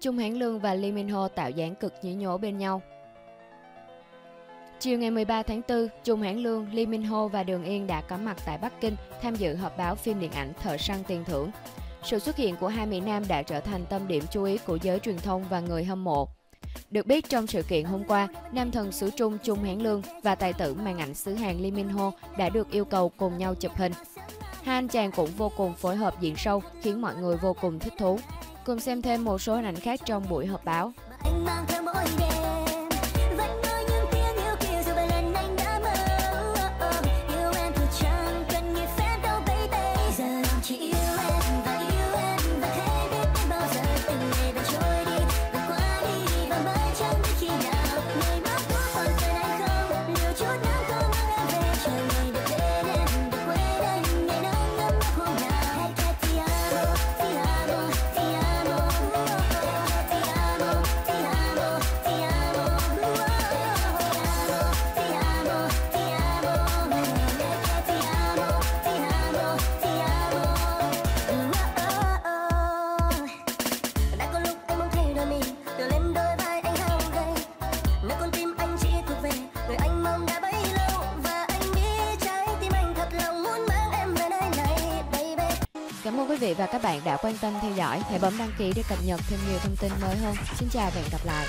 Trung Hán Lương và Lee Min Ho tạo dáng cực nhí nhố bên nhau. Chiều ngày 13 tháng 4, Trung Hán Lương, Lee Min Ho và Đường Yên đã có mặt tại Bắc Kinh tham dự họp báo phim điện ảnh Thợ săn tiền thưởng. Sự xuất hiện của hai Mỹ Nam đã trở thành tâm điểm chú ý của giới truyền thông và người hâm mộ. Được biết trong sự kiện hôm qua, nam thần xứ Trung Trung Hán Lương và tài tử màn ảnh xứ Hàn Lee Min Ho đã được yêu cầu cùng nhau chụp hình. Hai anh chàng cũng vô cùng phối hợp diễn sâu khiến mọi người vô cùng thích thú. Cùng xem thêm một số hình ảnh khác trong buổi họp báo. Anh mang theo mỗi đêm Cảm ơn quý vị và các bạn đã quan tâm theo dõi. Hãy bấm đăng ký để cập nhật thêm nhiều thông tin mới hơn. Xin chào và hẹn gặp lại.